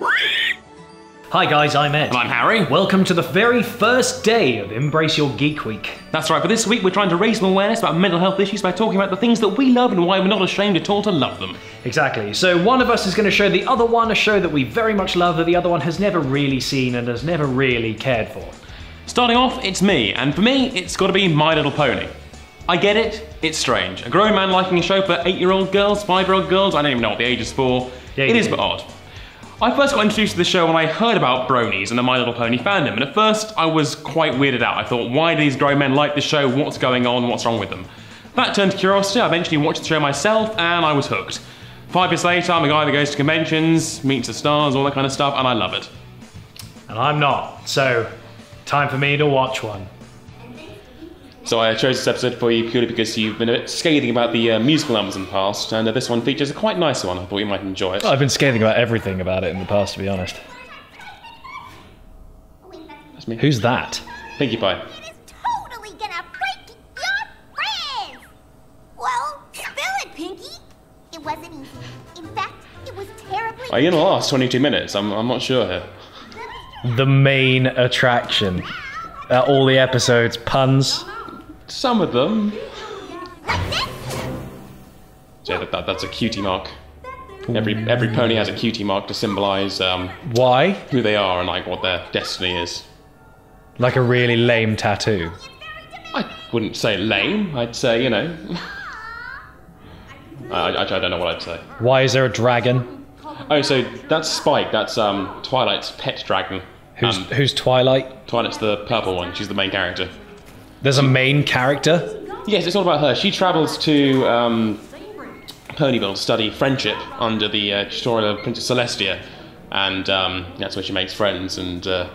Hi guys, I'm Ed. And I'm Harry. Welcome to the very first day of Embrace Your Geek Week. That's right, but this week we're trying to raise some awareness about mental health issues by talking about the things that we love and why we're not ashamed at all to love them. Exactly. So one of us is going to show the other one a show that we very much love that the other one has never really seen and has never really cared for. Starting off, it's me, and for me, it's got to be My Little Pony. I get it, it's strange. A grown man liking a show for eight year old girls, five year old girls, I don't even know what the age is for. Yeah, it do. but odd. I first got introduced to the show when I heard about bronies and the My Little Pony fandom, and at first I was quite weirded out. I thought, why do these grown men like this show? What's going on? What's wrong with them? That turned to curiosity. I eventually watched the show myself, and I was hooked. Five years later, I'm a guy that goes to conventions, meets the stars, all that kind of stuff, and I love it. And I'm not. So, time for me to watch one. So I chose this episode for you purely because you've been a bit scathing about the uh, musical numbers in the past, and uh, this one features a quite nice one. I thought you might enjoy it. I've been scathing about everything about it in the past, to be honest. That's me. Who's that? Pinkie Pie. It is totally gonna break your ribs! Well, spill it, Pinkie! It wasn't easy. In fact, it was terribly Are you in the last 22 minutes? I'm, I'm not sure here. The main attraction. Uh, all the episodes, puns. Some of them. Yeah, that, that, that's a cutie mark. Every every pony has a cutie mark to symbolise um, Why? who they are and like what their destiny is. Like a really lame tattoo. I wouldn't say lame. I'd say you know. I, I, I don't know what I'd say. Why is there a dragon? Oh, so that's Spike. That's um, Twilight's pet dragon. Who's, Um, who's Twilight? Twilight's the purple one. She's the main character. There's a main character? Yes, it's all about her. She travels to um, Ponyville to study friendship under the uh, tutorial of Princess Celestia, and um, that's where she makes friends and uh,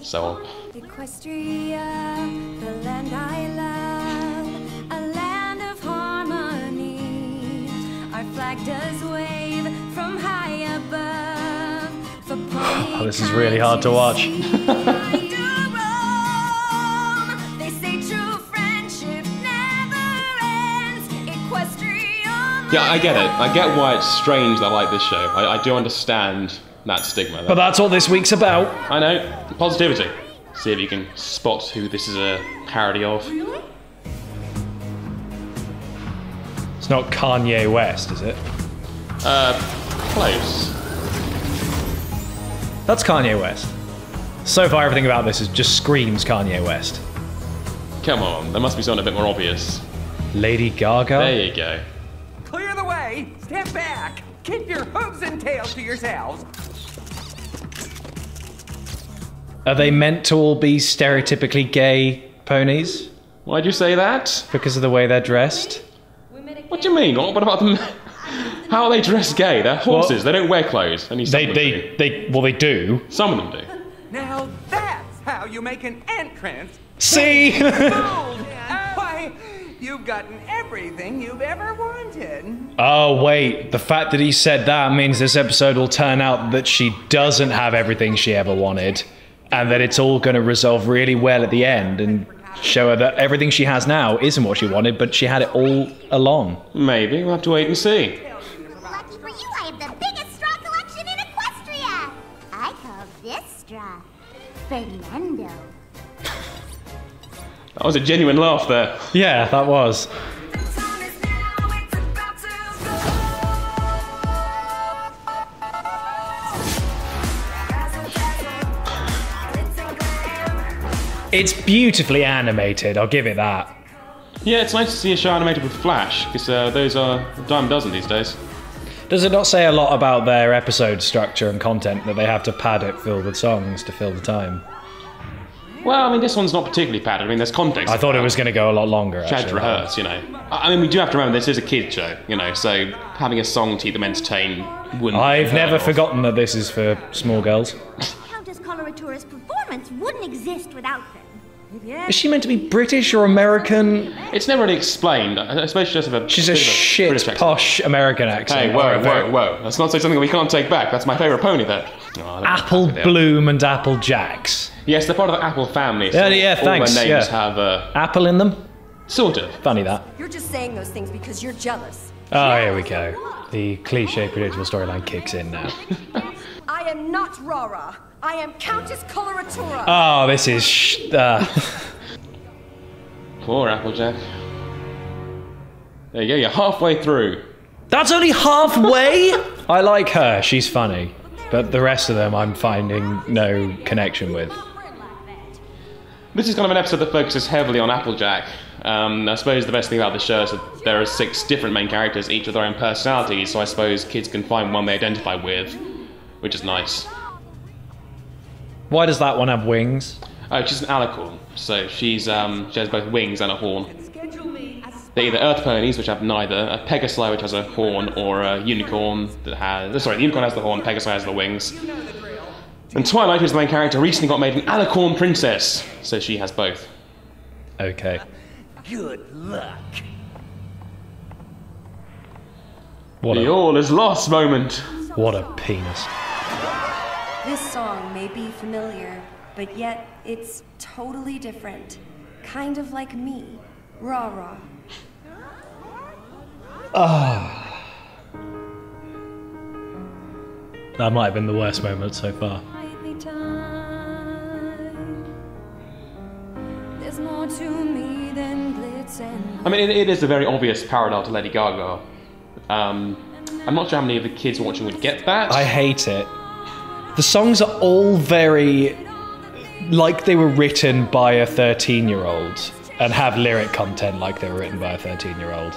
so on. Equestria, the land I love, a land of harmony. Our flag does wave from high above. Oh, this is really hard to watch. Yeah, I get it. I get why it's strange that I like this show. I, I do understand that stigma. But that's what this week's about. I know. Positivity. See if you can spot who this is a parody of. It's not Kanye West, is it? Uh, close. That's Kanye West. So far, everything about this is just screams Kanye West. Come on, there must be something a bit more obvious. Lady Gaga? There you go. Clear! Step back! Keep your hooves and tails to yourselves! Are they meant to all be stereotypically gay ponies Why'd you say that? because of the way they're dressed? What do you mean? What, what about them? How are they dressed gay? They're horses. They don't wear clothes. Only some They, they, do. they, well, they do. Some of them do. Now that's how you make an entrance! See? Bold and why, you've gotten everything you've ever wanted! oh, wait. The fact that he said that means this episode will turn out that she doesn't have everything she ever wanted, and that it's all going to resolve really well at the end and show her that everything she has now isn't what she wanted, but she had it all along. Maybe. We'll have to wait and see. Lucky for you, I have the biggest straw collection in Equestria! I call this straw Fernando. That was a genuine laugh there. Yeah, that was. Time is now, it's beautifully animated, I'll give it that. Yeah, it's nice to see a show animated with Flash, because uh, those are a dime a dozen these days. Does it not say a lot about their episode structure and content that they have to pad it filled with songs to fill the time? Well, I mean, this one's not particularly padded. I mean, there's context. I thought it was going to go a lot longer. She had to actually. rehearse, you know. I I mean, we do have to remember this is a kid show, you know, so having a song to keep them entertained wouldn't. I've never unheard of. forgotten that this is for small girls. Countess Coloratura's performance wouldn't exist without them. Is she meant to be British or American? It's never really explained. I suppose she does have a. She's a bit of shit, British accent. posh American accent. Hey, whoa, Or a very- whoa, whoa! Let's not say something we can't take back. That's my favourite pony. there. Oh, I don't know Apple what they are. Bloom and Applejack's. Yes, they're part of the Apple family. Yeah, yeah, all thanks, their names yeah. have uh, Apple in them? sort of. Funny that. You're just saying those things because you're jealous. Oh, here we go. The cliche predictable storyline kicks in now. I I am not Rara. I am Countess Coloratura. Oh, this is. Sh- uh, Poor Applejack. There you go, you're halfway through. that's only halfway. I like her. She's funny, but the rest of them, I'm finding no connection with. This is kind of an episode that focuses heavily on Applejack. Um, I suppose the best thing about the show is that there are six different main characters, each with their own personalities, so I suppose kids can find one they identify with, which is nice. Why does that one have wings? Oh, she's an alicorn, so she's um, she has both wings and a horn. They're either earth ponies, which have neither, a Pegasus, which has a horn, or a unicorn that has. Sorry, the unicorn has the horn, Pegasus has the wings. And Twilight, who's the main character, recently got made an alicorn princess, so she has both. Okay. Good luck. What The a, all is lost moment. what a penis. This song may be familiar, but yet it's totally different. Kind of like me, Rara. Ah. That might have been the worst moment so far. Might be time. There's more to me than glitz and I mean, it, it is a very obvious parallel to Lady Gaga. Um, I'm not sure how many of the kids watching would get that. I hate it. The songs are all very like they were written by a 13 year old and have lyric content like they were written by a 13 year old.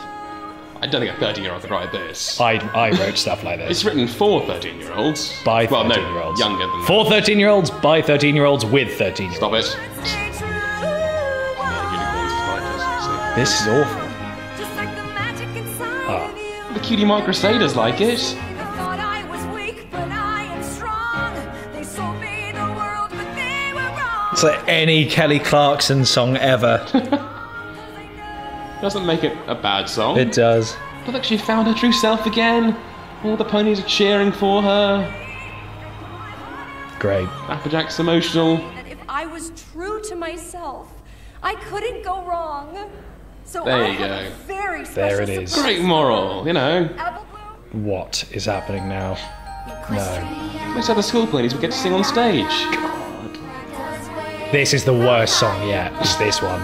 I don't think a 13 year old could write this. I, I wrote stuff like this. It's written for 13 year olds. By well, 13 no, year olds. younger than For 13 year olds, by 13 year olds, with 13 year Stop it. stay true. Unicorns is like This is awful. Just like the magic inside of you. The Cutie Mark Crusaders like it. They thought I was weak, but I am strong. They sold me the world, but they were wrong. It's like any Kelly Clarkson song ever. Doesn't make it a bad song. It does. But look, she found her true self again. All the ponies are cheering for her. Great. Applejack's emotional. If I was true to myself, I couldn't go wrong. So There I you have go. a very There it is. Great moral, you know. Apple What is happening now? No. Most other school ponies would get to sing on stage. This is the worst song yet. Is this one?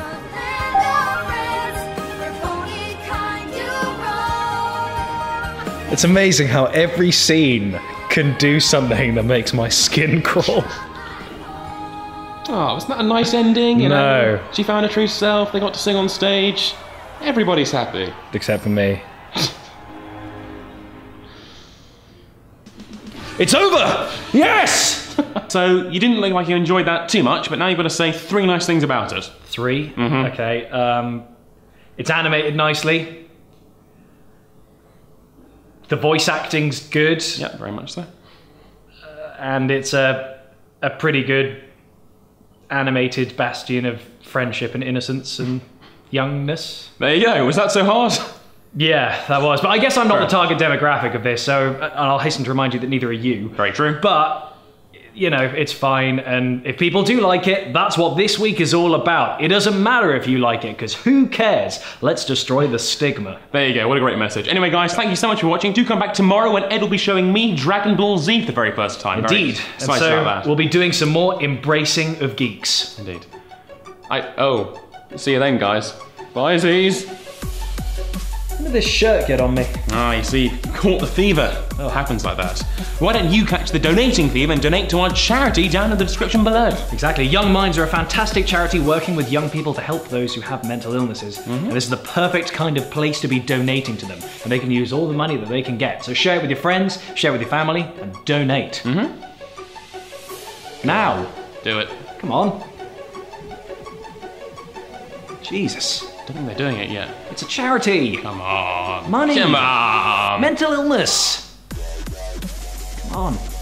It's amazing how every scene can do something that makes my skin crawl. Oh, wasn't that a nice ending? You know? No. She found her true self, they got to sing on stage. Everybody's happy. Except for me. it's over! Yes! So, you didn't look like you enjoyed that too much, but now you've got to say three nice things about it. 3 Okay. Um, it's animated nicely. The voice acting's good. Yeah, very much so. Uh, and it's a a pretty good animated bastion of friendship and innocence and youngness. There you go. Was that so hard? Yeah, that was. But I guess I'm not Fair. the target demographic of this, so uh, and I'll hasten to remind you that neither are you. Very true. But you know, it's fine, and if people do like it, that's what this week is all about. It doesn't matter if you like it, because who cares? Let's destroy the stigma. There you go. What a great message. Anyway, guys, thank you so much for watching. Do come back tomorrow when Ed will be showing me Dragon Ball Z for the very first time. Very Indeed. And so we'll be doing some more embracing of geeks. Indeed. I oh, see you then, guys. Bye, Z's. When did this shirt get on me? Ah, you see, caught the fever. Oh, happens like that. Why don't you catch the donating fever and donate to our charity down in the description below? Exactly. Young Minds are a fantastic charity working with young people to help those who have mental illnesses. And this is the perfect kind of place to be donating to them. And they can use all the money that they can get. So share it with your friends, share it with your family, and donate. Mm-hmm. Now, Do it. come on. Jesus. Don't think they're doing it yet. It's a charity. Come on. Money. Come on. Mental illness. Come on.